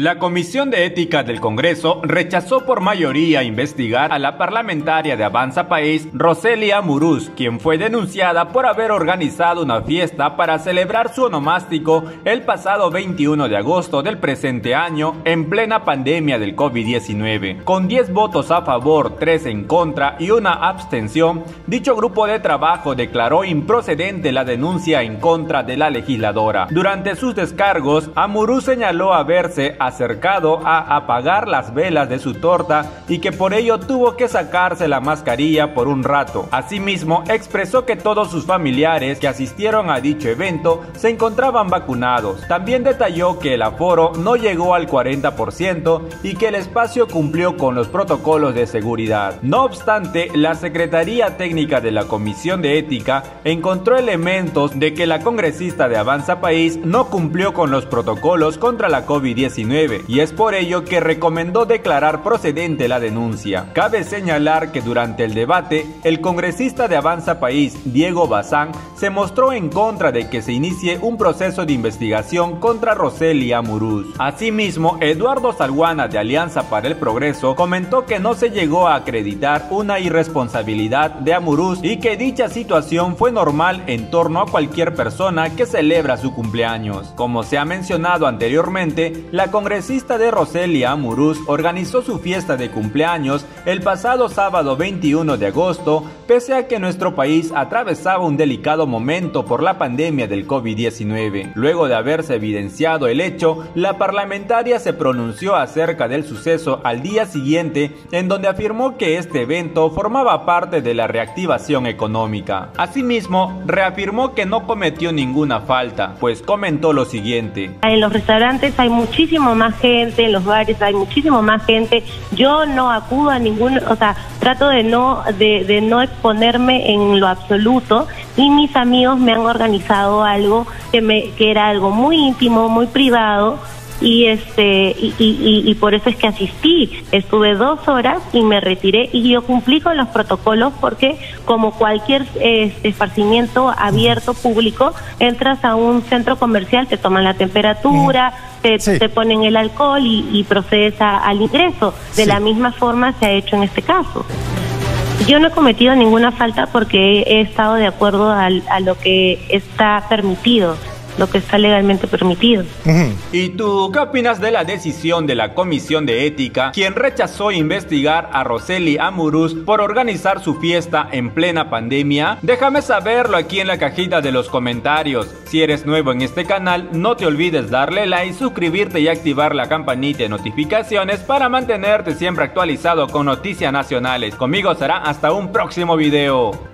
La Comisión de Ética del Congreso rechazó por mayoría investigar a la parlamentaria de Avanza País, Roselia Muruz, quien fue denunciada por haber organizado una fiesta para celebrar su onomástico el pasado 21 de agosto del presente año en plena pandemia del COVID-19. Con 10 votos a favor, 3 en contra y una abstención, dicho grupo de trabajo declaró improcedente la denuncia en contra de la legisladora. Durante sus descargos, Amuruz señaló haberse acercado a apagar las velas de su torta y que por ello tuvo que sacarse la mascarilla por un rato. Asimismo, expresó que todos sus familiares que asistieron a dicho evento se encontraban vacunados. También detalló que el aforo no llegó al 40% y que el espacio cumplió con los protocolos de seguridad. No obstante, la Secretaría Técnica de la Comisión de Ética encontró elementos de que la congresista de Avanza País no cumplió con los protocolos contra la COVID-19 y es por ello que recomendó declarar procedente la denuncia. Cabe señalar que durante el debate, el congresista de Avanza País, Diego Bazán, se mostró en contra de que se inicie un proceso de investigación contra Roselia Muruz. Asimismo, Eduardo Salguana de Alianza para el Progreso comentó que no se llegó a acreditar una irresponsabilidad de Amuruz y que dicha situación fue normal en torno a cualquier persona que celebra su cumpleaños. Como se ha mencionado anteriormente, la congresista de Roselia Amuruz organizó su fiesta de cumpleaños el pasado sábado 21 de agosto, pese a que nuestro país atravesaba un delicado momento por la pandemia del COVID-19. Luego de haberse evidenciado el hecho, la parlamentaria se pronunció acerca del suceso al día siguiente, en donde afirmó que este evento formaba parte de la reactivación económica. Asimismo, reafirmó que no cometió ninguna falta, pues comentó lo siguiente. En los restaurantes hay más gente, en los bares hay muchísimo más gente. Yo no acudo a ningún, o sea, trato de no, de, de no exponerme en lo absoluto y mis amigos me han organizado algo que, me, que era algo muy íntimo, muy privado y este y, y, y, por eso es que asistí. Estuve dos horas y me retiré. Y yo cumplí con los protocolos porque como cualquier este, esparcimiento abierto público entras a un centro comercial te toman la temperatura te, sí. te, ponen el alcohol y, y procedes a, al ingreso. De sí. la misma forma se ha hecho en este caso. Yo no he cometido ninguna falta porque he estado de acuerdo al, a lo que está permitido lo que está legalmente permitido. Uh -huh. ¿Y tú qué opinas de la decisión de la Comisión de Ética, quien rechazó investigar a Roseli Amuruz por organizar su fiesta en plena pandemia? Déjame saberlo aquí en la cajita de los comentarios. Si eres nuevo en este canal, no te olvides darle like, suscribirte y activar la campanita de notificaciones para mantenerte siempre actualizado con noticias nacionales. Conmigo será hasta un próximo video.